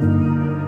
Música